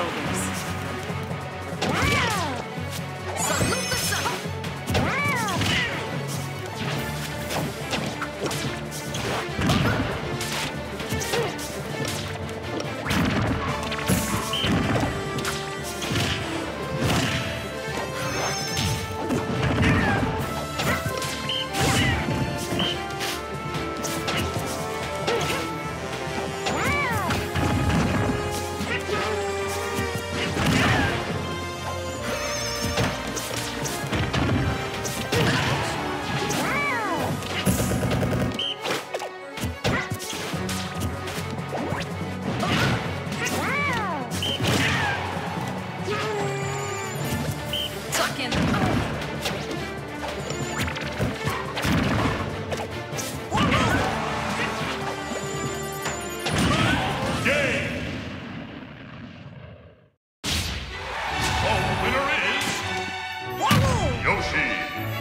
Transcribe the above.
children. Roshi.